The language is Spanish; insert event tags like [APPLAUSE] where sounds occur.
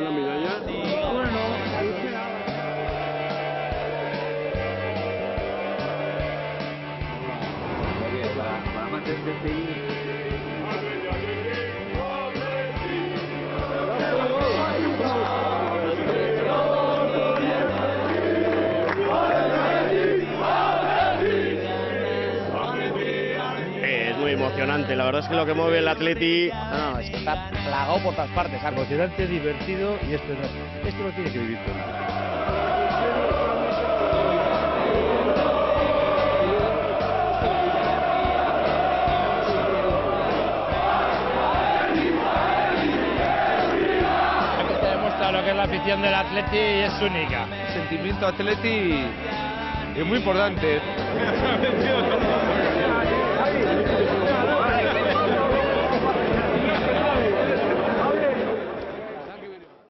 la medalla. Bueno, para mantenerse ahí. Muy emocionante, la verdad es que lo que mueve el Atleti... No, no, es que está plagado por todas partes. Arco. emocionante, divertido y esto no, esto no tiene que vivir todo el mundo. Te demuestra lo que es la afición del Atleti y es única. sentimiento atleti es muy importante. [LAUGHS]